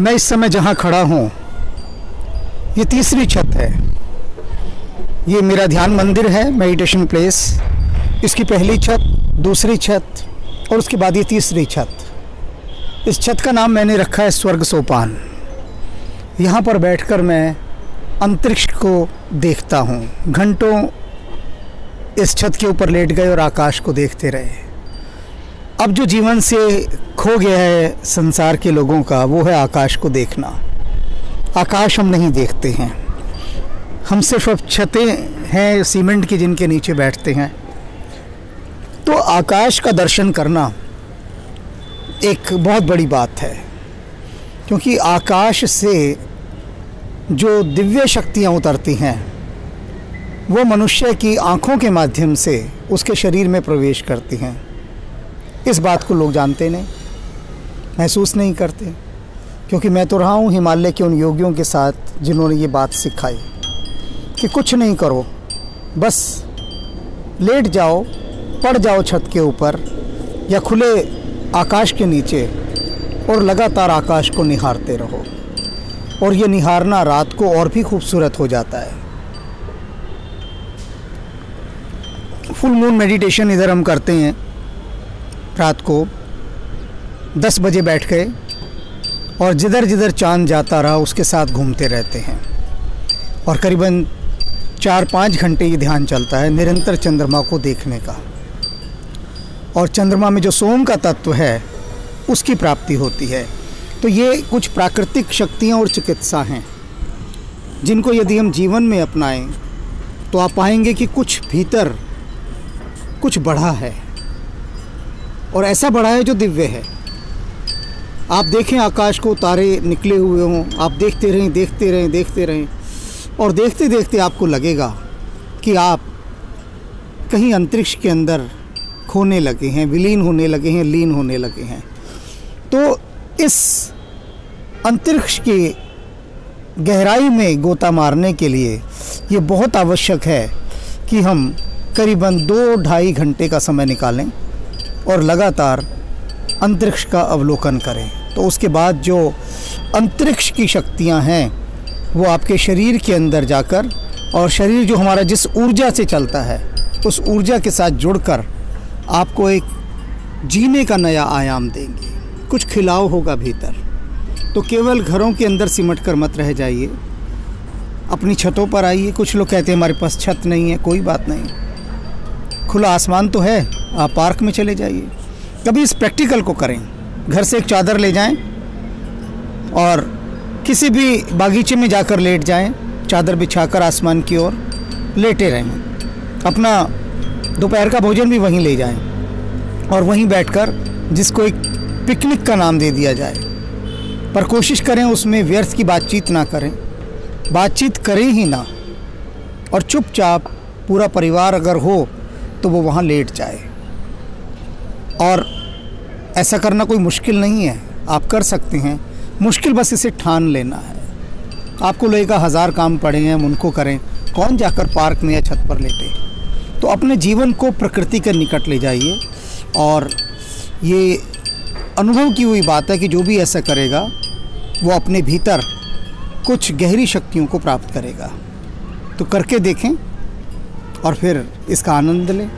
मैं इस समय जहाँ खड़ा हूँ, ये तीसरी छत है। ये मेरा ध्यान मंदिर है मेडिटेशन प्लेस इसकी पहली छत, दूसरी छत, और उसके बाद ये तीसरी छत। इस छत का नाम मैंने रखा है स्वर्ग सोपान। यहाँ पर बैठकर मैं अंतरिक्ष को देखता हूँ। घंटों इस छत के ऊपर लेट गए और आकाश को देखते रहे। अब जो जीवन से खो गया है संसार के लोगों का, वो है आकाश को देखना। आकाश हम नहीं देखते हैं। हम सिर्फ़ अब छतें हैं, सीमेंट की जिनके नीचे बैठते हैं। तो आकाश का दर्शन करना एक बहुत बड़ी बात है, क्योंकि आकाश से जो दिव्य शक्तियाँ उतरती हैं, वो मनुष्य की आँखों के माध्यम से उसके शरीर में प्रवेश करती हैं। इस बात को लोग जानते नहीं। महसूस नहीं करते। क्योंकि मैं तो रहा हूँ हिमालय के उन योगियों के साथ जिन्होंने ये बात सिखाई कि कुछ नहीं करो, बस लेट जाओ, पड़ जाओ छत के ऊपर या खुले आकाश के नीचे और लगातार आकाश को निहारते रहो। और ये निहारना रात को और भी खूबसूरत हो जाता है। फुल मून मेडिटेशन इधर हम करते हैं रात को। दस बजे बैठ गए और जिधर जिधर चाँद जाता रहा, उसके साथ घूमते रहते हैं। और करीबन चार पाँच घंटे ये ध्यान चलता है निरंतर चंद्रमा को देखने का। और चंद्रमा में जो सोम का तत्व है, उसकी प्राप्ति होती है। तो ये कुछ प्राकृतिक शक्तियाँ और चिकित्सा हैं, जिनको यदि हम जीवन में अपनाएँ तो आप पाएँगे कि कुछ भीतर कुछ बढ़ा है। और ऐसा बढ़ा है जो दिव्य है। आप देखें आकाश को, तारे निकले हुए हों। आप देखते रहें देखते रहें देखते रहें। और देखते देखते आपको लगेगा कि आप कहीं अंतरिक्ष के अंदर खोने लगे हैं, विलीन होने लगे हैं, लीन होने लगे हैं। तो इस अंतरिक्ष के गहराई में गोता मारने के लिए ये बहुत आवश्यक है कि हम करीबन दो ढाई घंटे का समय निकालें और लगातार अंतरिक्ष का अवलोकन करें। तो उसके बाद जो अंतरिक्ष की शक्तियाँ हैं, वो आपके शरीर के अंदर जाकर और शरीर जो हमारा जिस ऊर्जा से चलता है, उस ऊर्जा के साथ जुड़कर आपको एक जीने का नया आयाम देंगे। कुछ खिलाव होगा भीतर। तो केवल घरों के अंदर सिमट कर मत रह जाइए। अपनी छतों पर आइए। कुछ लोग कहते हैं, हमारे पास छत नहीं है, कोई बात नहीं। खुला आसमान तो है, आप पार्क में चले जाइए। कभी इस प्रैक्टिकल को करें। घर से एक चादर ले जाएँ और किसी भी बागीचे में जाकर लेट जाएँ, चादर बिछाकर आसमान की ओर लेटे रहें। अपना दोपहर का भोजन भी वहीं ले जाएँ और वहीं बैठकर जिसको एक पिकनिक का नाम दे दिया जाए। पर कोशिश करें उसमें व्यर्थ की बातचीत ना करें। बातचीत करें ही ना और चुपचाप पूरा परिवार अगर हो तो वो वहाँ लेट जाए। और ऐसा करना कोई मुश्किल नहीं है। आप कर सकते हैं। मुश्किल बस इसे ठान लेना है। आपको लगेगा हज़ार काम पड़े हैं, हम उनको करें। कौन जाकर पार्क में या छत पर लेटे? तो अपने जीवन को प्रकृति के निकट ले जाइए। और ये अनुभव की हुई बात है कि जो भी ऐसा करेगा, वो अपने भीतर कुछ गहरी शक्तियों को प्राप्त करेगा। तो करके देखें और फिर इसका आनंद लें।